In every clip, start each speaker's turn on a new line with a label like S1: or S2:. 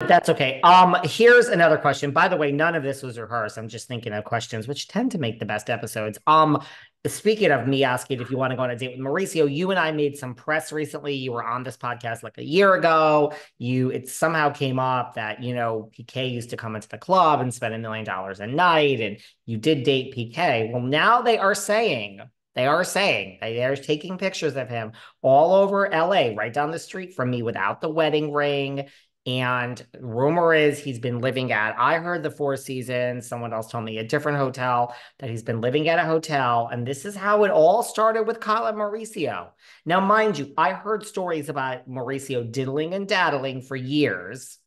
S1: That's okay. Um, here's another question. By the way, none of this was rehearsed. I'm just thinking of questions, which tend to make the best episodes. Um, speaking of me asking if you want to go on a date with Mauricio, you and I made some press recently. You were on this podcast like a year ago. You it somehow came up that you know PK used to come into the club and spend a million dollars a night, and you did date PK. Well, now they are saying they are saying they are taking pictures of him all over LA, right down the street from me without the wedding ring. And rumor is he's been living at, I heard the Four Seasons. Someone else told me a different hotel that he's been living at a hotel. And this is how it all started with Kyle Mauricio. Now, mind you, I heard stories about Mauricio diddling and daddling for years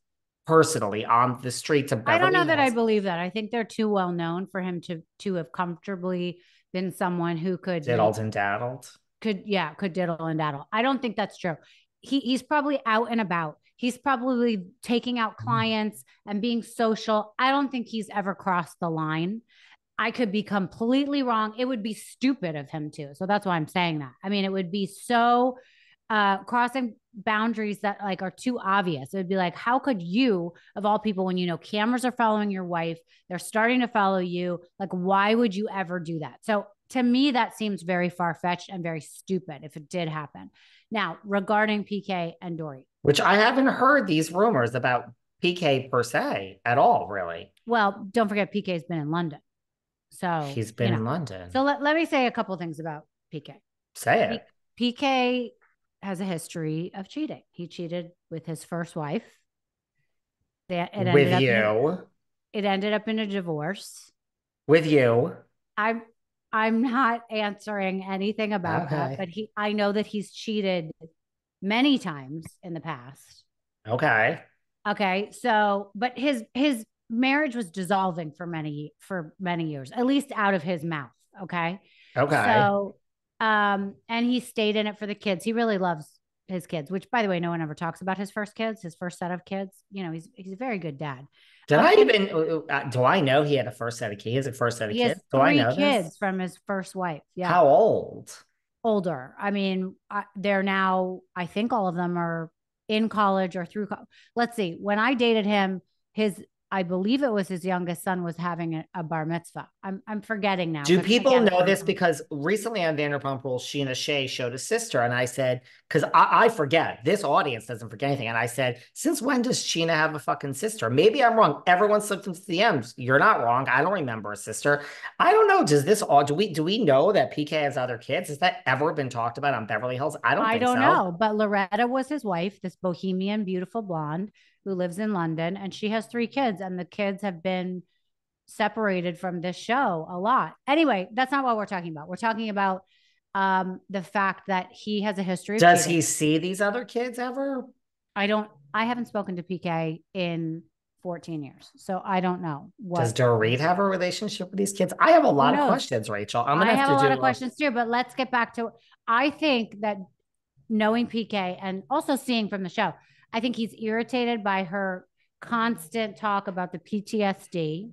S1: personally on the streets of Beverly
S2: I don't know
S1: Hills.
S2: that I believe that. I think they're too well known for him to to have comfortably been someone who could
S1: diddled and daddled.
S2: Could yeah, could diddle and daddle. I don't think that's true. He he's probably out and about He's probably taking out
S1: Mm-hmm.
S2: clients and being social. I don't think he's ever crossed the line. I could be completely wrong. It would be stupid of him to. So that's why I'm saying that. I mean, it would be so uh crossing boundaries that like are too obvious. It would be like, how could you, of all people, when you know cameras are following your wife, they're starting to follow you, like why would you ever do that? So to me, that seems very far-fetched and very stupid if it did happen. Now, regarding PK and Dorit,
S1: Which I haven't heard these rumors about PK per se at all, really.
S2: well, don't forget PK's been in London. So
S1: He's been
S2: you
S1: in. London.
S2: So let, let me say a couple things about PK.
S1: Say it.
S2: PK has a history of cheating. He cheated with his first wife. That it ended
S1: With
S2: up in-
S1: you.
S2: it ended up in a divorce.
S1: With you.
S2: I'm I'm not answering anything about
S1: Okay.
S2: that, but he I know that he's cheated many times in the past.
S1: Okay.
S2: Okay. So, but his his marriage was dissolving for many for many years, at least out of his mouth. Okay.
S1: Okay.
S2: So, um, and he stayed in it for the kids. He really loves his kids, which by the way, no one ever talks about his first kids, his first set of kids. You know, he's he's a very good dad.
S1: Did I even uh, do I know he had a first set of kids? A first set of kids? Do I know
S2: kids
S1: this?
S2: from his first wife. Yeah.
S1: How old?
S2: Older. I mean, I, they're now, I think all of them are in college or through. Co- Let's see. When I dated him, his, I believe it was his youngest son was having a, a bar mitzvah. I'm, I'm forgetting now.
S1: Do people know this? Because recently on Vanderpump Rules, Scheana Shay showed a sister, and I said, because I, I forget, this audience doesn't forget anything. And I said, since when does Sheena have a fucking sister? Maybe I'm wrong. Everyone slipped into the DMs. You're not wrong. I don't remember a sister. I don't know. Does this all do we do we know that PK has other kids? Has that ever been talked about on Beverly Hills? I don't
S2: I
S1: think
S2: don't
S1: so.
S2: know, but Loretta was his wife, this bohemian, beautiful blonde who lives in London, and she has three kids, and the kids have been separated from this show a lot. Anyway, that's not what we're talking about. We're talking about um, the fact that he has a history. Of
S1: Does he see these other kids ever?
S2: I don't. I haven't spoken to PK in 14 years, so I don't know what.
S1: Does Dorit have a relationship with these kids? I have a lot of questions, Rachel. I'm gonna
S2: I
S1: have,
S2: have,
S1: to
S2: a lot
S1: do
S2: of questions too, but let's get back to. I think that knowing PK and also seeing from the show, I think he's irritated by her constant talk about the PTSD,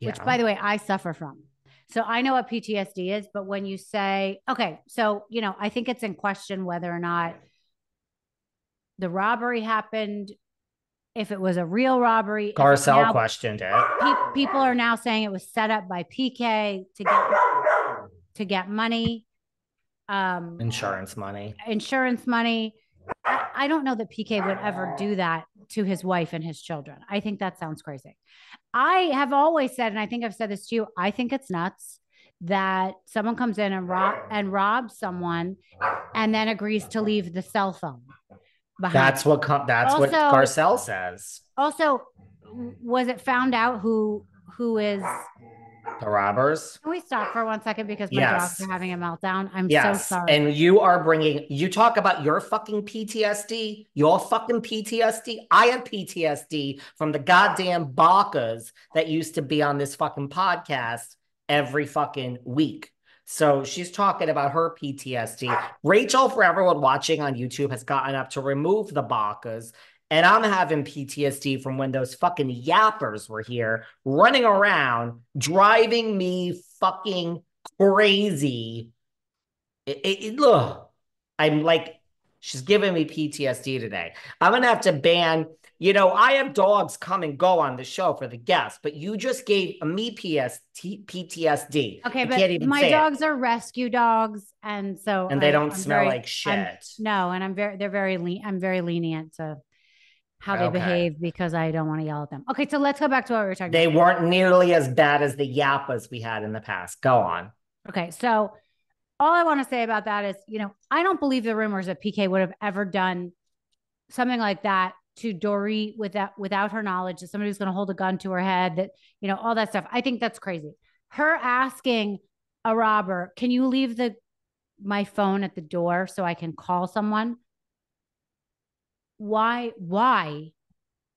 S2: which, by the way, I suffer from. So I know what PTSD is, but when you say, okay, so, you know, I think it's in question whether or not the robbery happened, if it was a real robbery.
S1: Garcelle
S2: now-
S1: questioned it.
S2: pe- people are now saying it was set up by PK to get to get money, um,
S1: Insurance money.
S2: insurance money. I, I don't know that PK would ever do that to his wife and his children. I think that sounds crazy. I have always said, and I think I've said this to you, I think it's nuts that someone comes in and rob and robs someone and then agrees to leave the cell phone behind.
S1: That's what com- that's what
S2: Also-
S1: Garcelle says.
S2: also was it found out who who is
S1: The robbers.
S2: Can we stop for one second because my
S1: Yes.
S2: dogs are having a meltdown? I'm
S1: Yes.
S2: so sorry.
S1: And you are bringing, you talk about your fucking PTSD, your fucking PTSD. I have PTSD from the goddamn Bacas that used to be on this fucking podcast every fucking week. So she's talking about her PTSD. Rachel, for everyone watching on YouTube, has gotten up to remove the Bacas. And I'm having PTSD from when those fucking yappers were here running around, driving me fucking crazy. It, it, it- ugh. I'm like She's giving me PTSD today. I'm gonna have to ban. You know, I have dogs come and go on the show for the guests, but you just gave me PST, PTSD.
S2: Okay, but my dogs it. are rescue dogs, and so
S1: and they I, don't I'm smell very, like shit.
S2: I'm, no, and I'm very they're very lean. I'm very lenient to how they okay. behave because I don't want to yell at them. Okay, so let's go back to what we were talking.
S1: They
S2: about.
S1: weren't nearly as bad as the yappas we had in the past. Go on.
S2: Okay, so all I want to say about that is, you know, I don't believe the rumors that PK would have ever done something like that to Dorit without without her knowledge that somebody was going to hold a gun to her head, that you know, all that stuff. I think that's crazy. Her asking a robber, "Can you leave the my phone at the door so I can call someone?" Why? Why?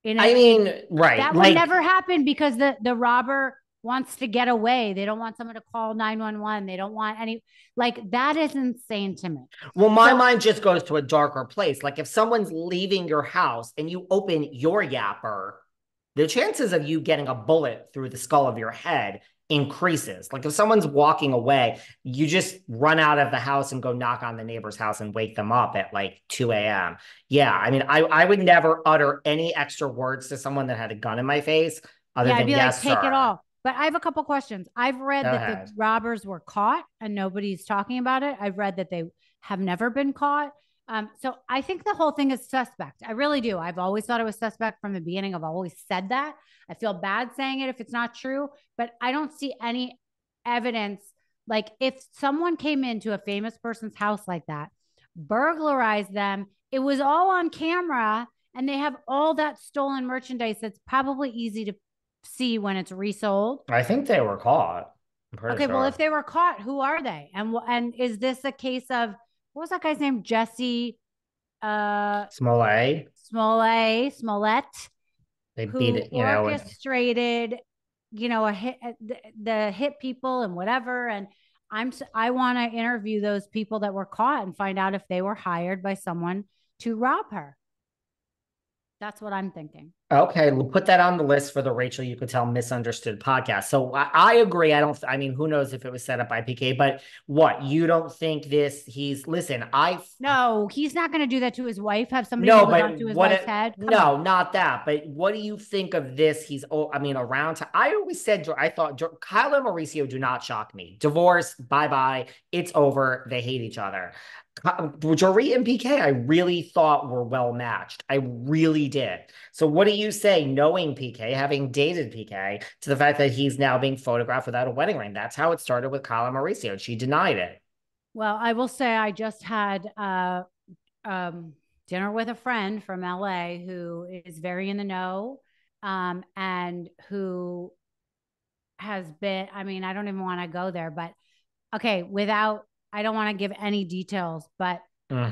S1: I mean, right?
S2: That like, would never happen because the the robber wants to get away. They don't want someone to call 911. They don't want any, like, that is insane to me.
S1: Well, my so, mind just goes to a darker place. Like, if someone's leaving your house and you open your yapper, the chances of you getting a bullet through the skull of your head increases. Like if someone's walking away, you just run out of the house and go knock on the neighbor's house and wake them up at like 2 a.m. Yeah. I mean, I, I would never utter any extra words to someone that had a gun in my face other yeah, than I'd be yes, like, take
S2: sir. it off. But I have a couple questions. I've read Go that ahead. the robbers were caught and nobody's talking about it. I've read that they have never been caught. Um, so I think the whole thing is suspect. I really do. I've always thought it was suspect from the beginning. I've always said that. I feel bad saying it if it's not true, but I don't see any evidence. Like if someone came into a famous person's house like that, burglarized them, it was all on camera and they have all that stolen merchandise that's probably easy to see when it's resold?
S1: I think they were caught.
S2: Okay, sure. well, if they were caught, who are they? And and is this a case of what was that guy's name? Jussie uh
S1: Smollett.
S2: Smollett, Smollett.
S1: They beat it, you
S2: know, orchestrated, you know, a hit the, the hit people and whatever. And I'm I want to interview those people that were caught and find out if they were hired by someone to rob her. That's what I'm thinking.
S1: Okay, we'll put that on the list for the Rachel Uchitel Misunderstood podcast. So I, I, agree. I don't. I mean, who knows if it was set up by PK? But what you don't think this? He's listen. I
S2: no, he's not going to do that to his wife. Have somebody no, but to his what wife's it, head.
S1: Come no, on. not that. But what do you think of this? He's. Oh, I mean, around. To, I always said. I thought Kyle and Mauricio do not shock me. Divorce. Bye bye. It's over. They hate each other. Dorit and PK, I really thought were well matched. I really did. So, what do you say, knowing PK, having dated PK, to the fact that he's now being photographed without a wedding ring? That's how it started with and Mauricio. She denied it.
S2: Well, I will say I just had uh, um, dinner with a friend from LA who is very in the know um, and who has been, I mean, I don't even want to go there, but okay, without I don't want to give any details, but mm-hmm.